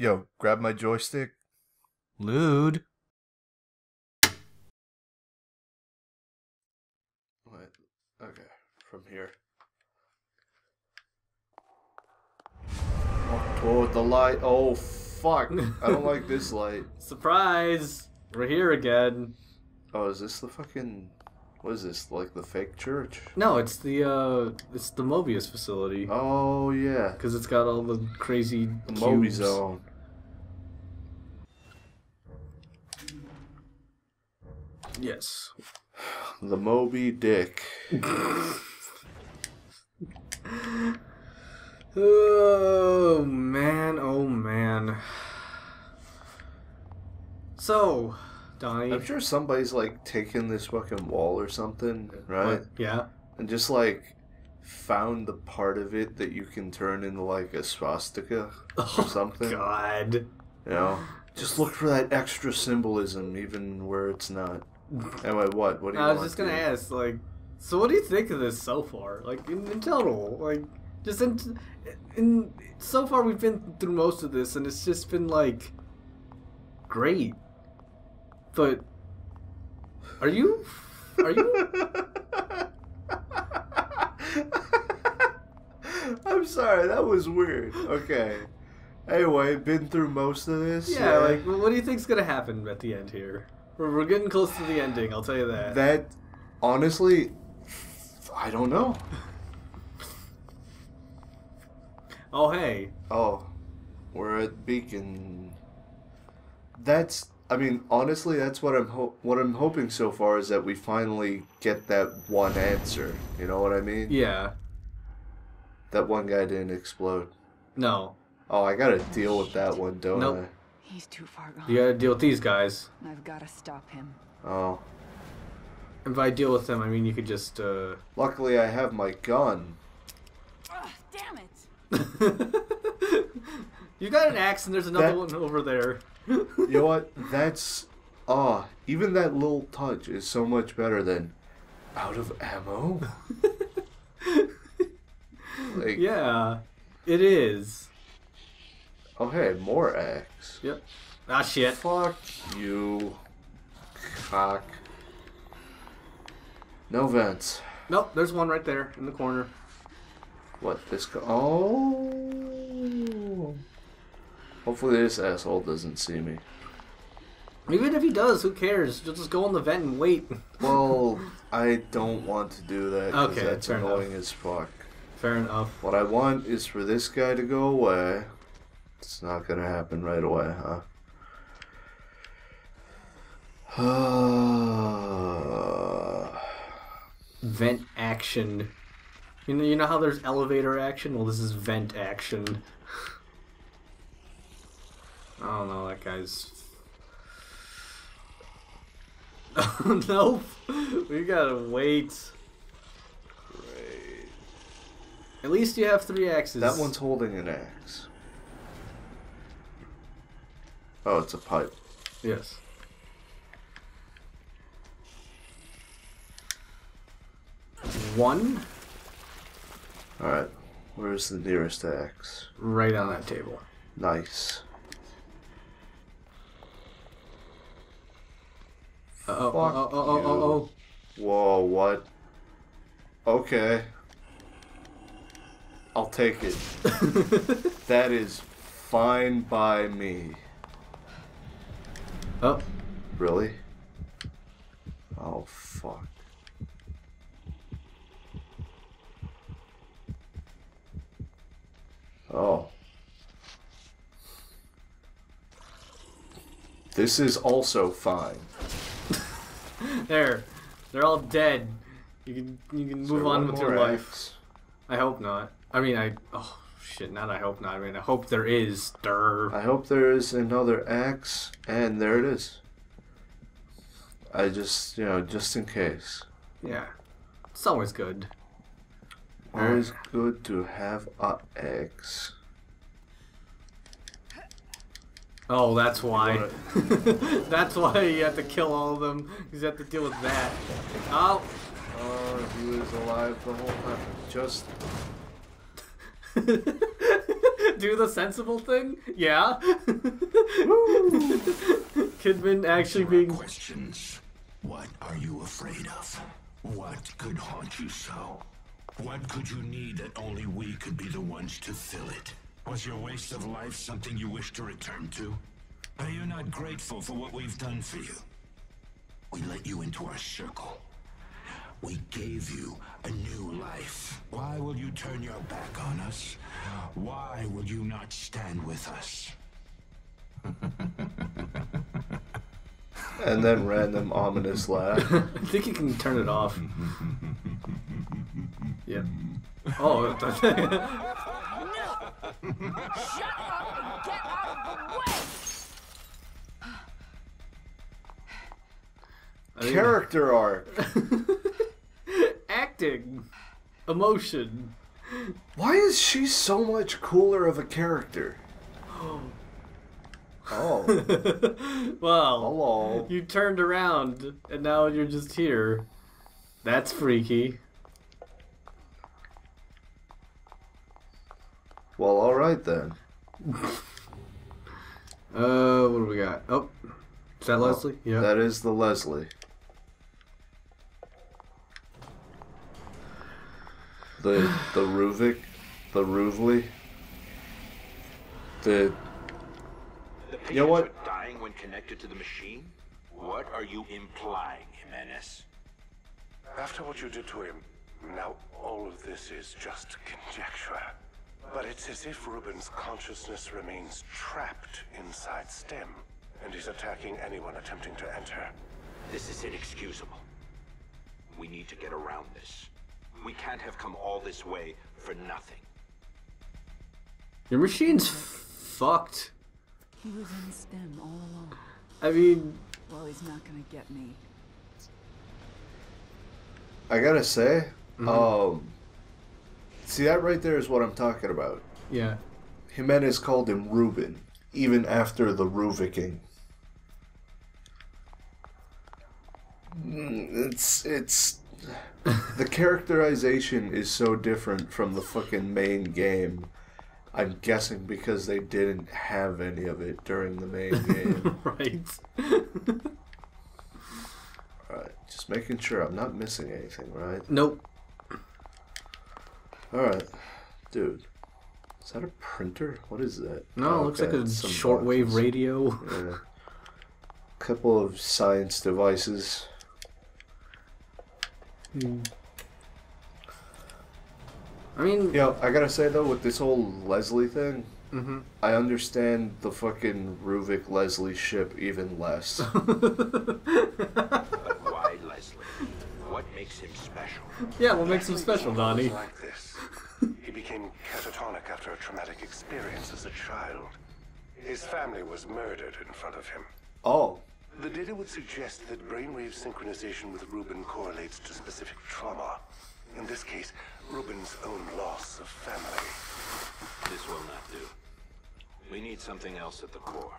Yo, grab my joystick. Lewd. Wait. Okay, from here. Walk toward the light. Oh fuck! I don't like this light. Surprise! We're here again. Oh, is this the fucking? What is this? Like the fake church? No, it's the uh, it's the Mobius facility Oh yeah, because it's got all the crazy the Moby cubes. Zone. Yes. The Moby Dick. Oh man, oh man. So, Donnie. I'm sure somebody's like taken this fucking wall or something, right? What? Yeah. And just like found the part of it that you can turn into like a swastika or oh, something. Oh, God. You know, just look for that extra symbolism, even where it's not. Anyway, what? What do you I was just gonna to- ask, like, so what do you think of this so far? Like, in, in total, like, just in, in so far we've been through most of this, and it's just been like great. But are you? Are you? I'm sorry, that was weird. Okay. Anyway, been through most of this. Yeah, like, what do you think's gonna happen at the end here? We're, we're getting close to the ending. I'll tell you that. that. Honestly, I don't know. Oh hey, Oh, we're at Beacon. That's. I mean, honestly, that's what I'm ho- what I'm hoping so far is that we finally get that one answer. You know what I mean? yeah, That one guy didn't explode. no, Oh, I gotta deal with that one, don't Nope. He's too far gone. you gotta deal with these guys. I've got to stop him. Oh. And by deal with them, I mean you could just. uh... Luckily, I have my gun. Ugh, damn it! you got an axe, and there's another That- one over there. You know what? That's. Ah, even that little touch is so much better than out of ammo. like, Yeah, it is. Oh hey, more axe. Yep. Ah, shit. Fuck you, cock. No vents. Nope, there's one right there in the corner. What this go? Oh. Hopefully this asshole doesn't see me. Even if he does, who cares? You'll just go in the vent and wait. Well, I don't want to do that. 'cause Okay, that's fair enough. annoying as fuck. Fair enough. What I want is for this guy to go away. It's not gonna happen right away, huh? Vent action. You know, you know how there's elevator action? Well, this is vent action. I don't know, that guy's. nope. We gotta wait. Great. At least you have three axes. That one's holding an axe. Oh, it's a pipe. Yes. One Alright, where's the nearest axe? right on that table. Nice. Uh oh, Fuck oh, oh, oh, oh, oh. Whoa, what? Okay. I'll take it. That is fine by me. Oh, Really? Oh, fuck. Oh. This is also fine. there. They're all dead. You can you can move there on with your life. I hope not. I mean, I oh shit, not I hope not. I mean, I hope there is. Durr. I hope there is another axe, and there it is. I just, you know, just in case. Yeah, it's always good. Always good to have a axe. Oh, that's why. that's why you have to kill all of them. You have to deal with that. Oh, Oh, he was alive the whole time. Just do the sensible thing? Yeah. Kidman actually being questions. What are you afraid of? What could haunt you so? What could you need that only we could be the ones to fill it? Was your waste of life something you wish to return to? Are you not grateful for what we've done for you? We let you into our circle. We gave you a new life. Why will you turn your back on us? Why will you not stand with us? And then random ominous laugh. I think you can turn it off. yeah. Oh, Shut up and get out of the way! I Character arc. Acting, emotion. Why is she so much cooler of a character? Oh, Well, hello. you turned around and now you're just here. That's freaky. Well, all right then. Uh, what do we got? Oh, is that Leslie? Yeah. That is the Leslie. The the Ruvik, the Ruvli. The The patients know what? are dying when connected to the machine? What are you implying, Jimenez? After what you did to him, now all of this is just conjecture. But it's as if Ruben's consciousness remains trapped inside STEM, and he's attacking anyone attempting to enter. This is inexcusable. We need to get around this. We can't have come all this way for nothing. Your machine's fucked. He was in STEM all along. I mean, Well, he's not gonna get me. I gotta say, um, see that right there is what I'm talking about. yeah. Jimenez called him Ruben, even after the Ruviking. Mm, It's it's the characterization is so different from the fucking main game. I'm guessing because they didn't have any of it during the main game. right. Alright, just making sure I'm not missing anything, right? Nope. Alright, dude. Is that a printer? What is that? No, Oh, it looks okay, like a shortwave boxes. radio. Yeah. Couple of science devices. I mean, Yo, I gotta say though, with this whole Leslie thing, mhm. I understand the fucking Ruvik Leslie ship even less. But why Leslie? What makes him special? yeah, what makes him special, Donnie? He like this. He became catatonic after a traumatic experience as a child. His family was murdered in front of him. oh, The data would suggest that brainwave synchronization with Ruben correlates to specific trauma. In this case, Ruben's own loss of family. This will not do. We need something else at the core.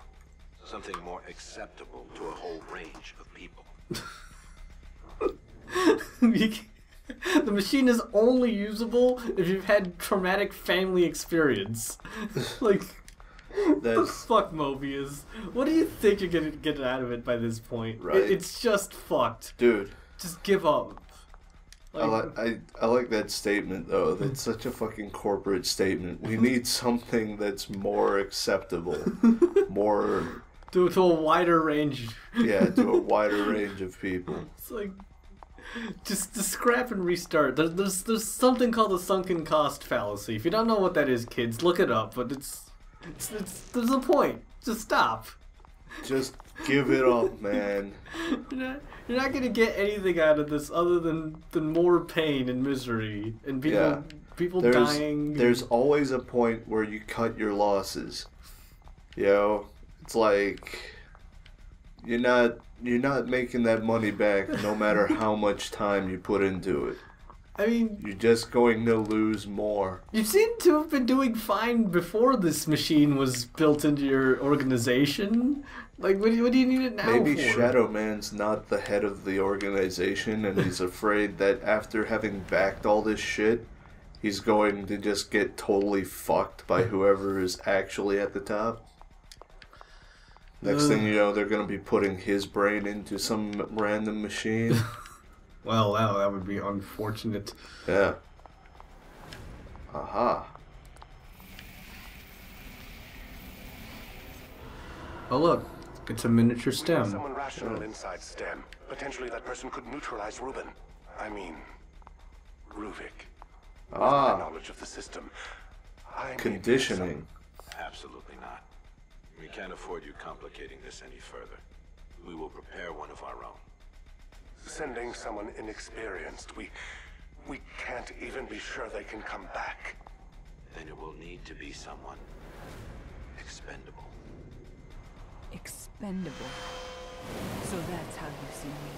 Something more acceptable to a whole range of people. The machine is only usable if you've had traumatic family experience. like, the fuck, Mobius? What do you think you're gonna get out of it by this point? It- Right. it's just fucked. dude. Just give up. I like I, I like that statement though. That's such a fucking corporate statement. We need something that's more acceptable, more to, to a wider range. yeah, to a wider range of people. It's like just, just scrap and restart. There's, there's there's something called the sunken cost fallacy. If you don't know what that is, kids, look it up. But it's it's, it's there's a point. Just stop. Just give it up, man. You're not, you're not gonna get anything out of this other than than more pain and misery and people Yeah. people There's dying. there's always a point where you cut your losses. You know, it's like you're not you're not making that money back no matter how much time you put into it. I mean, You're just going to lose more. you seem to have been doing fine before this machine was built into your organization. Like, what do you, what do you need it now Maybe for? Shadow Man's not the head of the organization and he's afraid that after having backed all this shit, he's going to just get totally fucked by whoever is actually at the top. Next uh. thing you know, they're gonna be putting his brain into some random machine. Well, that, that would be unfortunate. yeah. Aha. Oh look, it's a miniature stem. someone rational inside STEM. Potentially that person could neutralize Ruben. I mean, Ruvik. With my Ah. knowledge of the system. I may be Conditioning. Absolutely not. We can't afford you complicating this any further. We will prepare one of our own. Some- Sending someone inexperienced. We, we can't even be sure they can come back. Then it will need to be someone expendable. Expendable. So that's how you see me.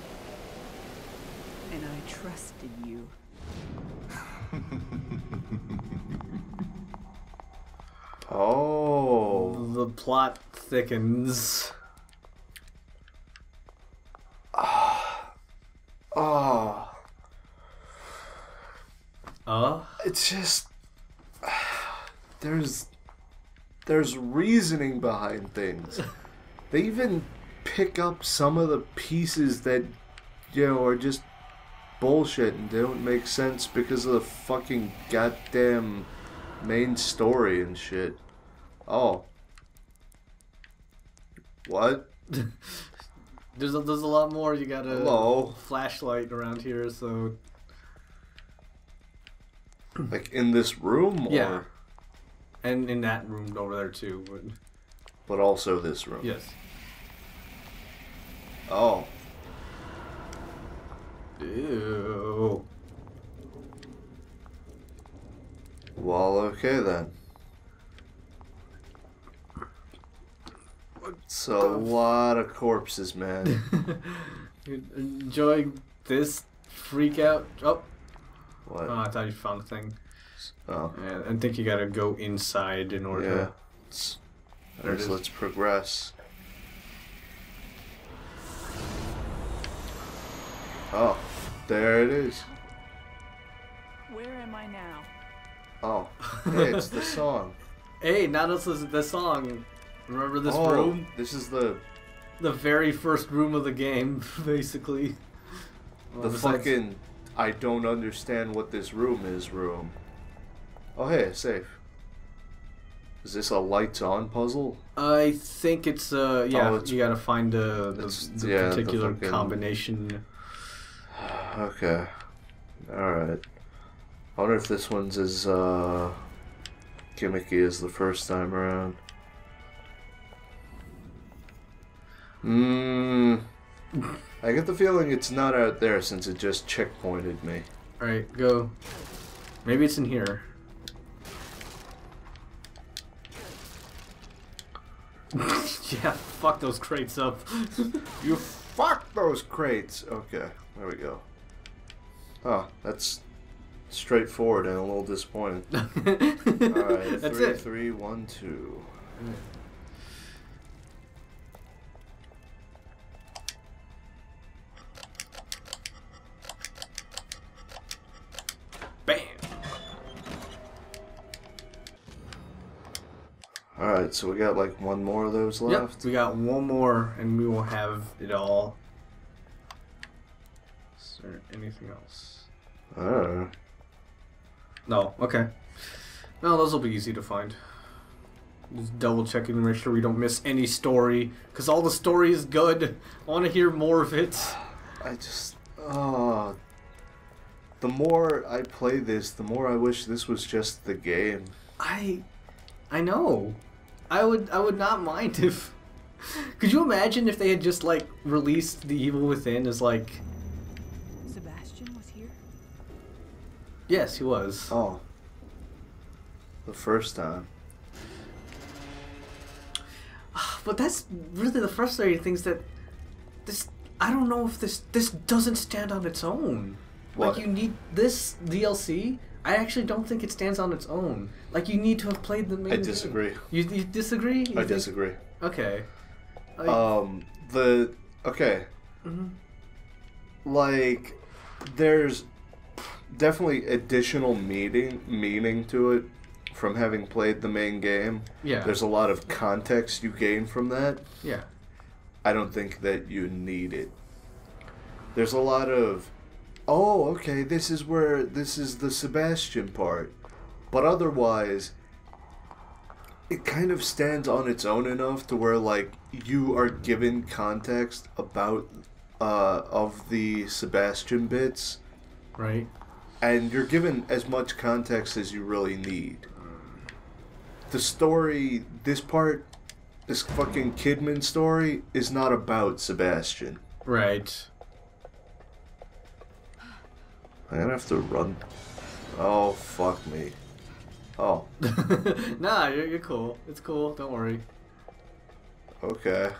And I trusted you. Oh. The plot thickens. Oh. Uh? It's just there's there's reasoning behind things. They even pick up some of the pieces that you know are just bullshit and don't make sense because of the fucking goddamn main story and shit. Oh. What? There's a, there's a lot more. You got a Hello. flashlight around here, so Like in this room or Yeah. and in that room over there too. But but also this room. yes. Oh. Ew. Well, okay then. It's a lot of corpses, man. Enjoying this freak out. Oh, What? oh, I thought you found a thing. Oh, Yeah, I think you gotta go inside in order. yeah. Let's, There it let's, let's progress. Oh, there it is. Where am I now? Oh, hey, it's the song. Hey, now this is the song. Remember this oh, room? this is the The very first room of the game, basically. Well, the besides- fucking I don't understand what this room is room. Oh, hey, safe. Is this a lights on puzzle? I think it's uh yeah Oh, it's- you gotta find uh, the, the yeah, the particular fucking- combination. Okay. Alright. I wonder if this one's as uh, gimmicky as the first time around. Mmm. I get the feeling it's not out there since it just checkpointed me. All right, go. Maybe it's in here. yeah, fuck those crates up. You fuck those crates! Okay, there we go. Oh, that's straightforward and a little disappointing. Alright, That's three, it. three, one, two. So we got like one more of those left. Yep, we got one more, and we will have it all. Is there anything else? Alright. No. Okay. No, those will be easy to find. Just double checking to make sure we don't miss any story, because all the story is good. I want to hear more of it. I just. Oh. The more I play this, the more I wish this was just the game. I, I know. I would. I would not mind if. Could you imagine if they had just like released the Evil Within as like? Sebastian was here? Yes, he was. Oh. The first time. Ah, but that's really the frustrating thing is that this. I don't know if this this doesn't stand on its own. What? Like you need this DLC. I actually don't think it stands on its own. Like you need to have played the main. Game. I disagree. You, you disagree? You I think- disagree. Okay. Um, the. Okay. Mm-hmm. Like, there's definitely additional meaning meaning to it from having played the main game. Yeah. There's a lot of context you gain from that. Yeah. I don't think that you need it. There's a lot of, oh, okay, this is where this is the Sebastian part, but otherwise, it kind of stands on its own enough to where like you are given context about uh, of the Sebastian bits, Right. and you're given as much context as you really need. The story, this part, this fucking Kidman story is not about Sebastian. Right. I'm gonna have to run. Oh, fuck me. Oh, nah, you're, you're cool. It's cool. Don't worry. okay.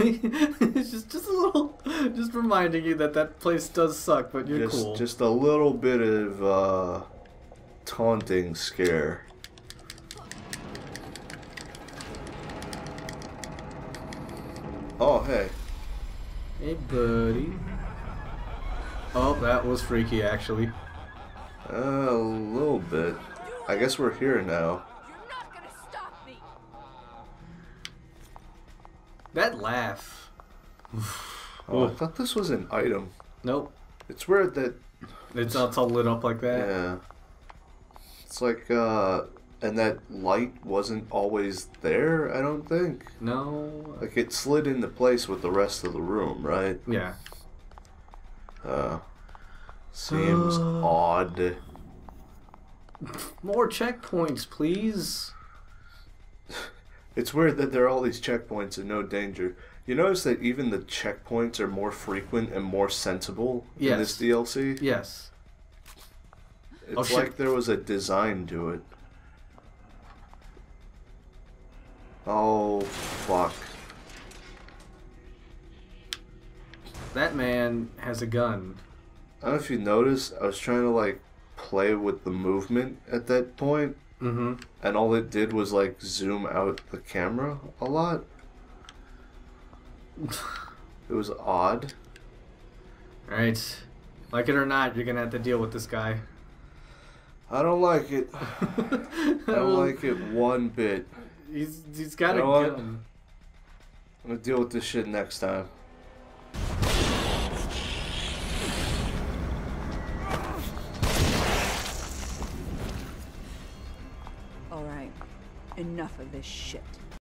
it's just just a little, just reminding you that that place does suck, but you're just, cool. just a little bit of, uh, taunting scare. Oh, hey. Hey, buddy. Oh, that was freaky, actually. Uh, a little bit. I guess we're here now. You're not gonna stop me. That laugh. Oh, I thought this was an item. Nope. It's weird that, It's, it's all lit up like that. yeah. It's like, uh, and that light wasn't always there, I don't think. No. Like it slid into place with the rest of the room, right? Yeah. Uh, seems Uh. odd. More checkpoints, please. It's weird that there are all these checkpoints and no danger. You notice that even the checkpoints are more frequent and more sensible in this DLC? Yes. It's Oh, like there was a design to it. Oh, fuck. That man has a gun. I don't know if you noticed, I was trying to, like, play with the movement at that point, Mm-hmm. and all it did was, like, zoom out the camera a lot. It was odd. All right, Like it or not, you're gonna have to deal with this guy. I don't like it. I don't like it one bit. He's he's got You a know gun. I'm gonna deal with this shit next time. Enough of this shit.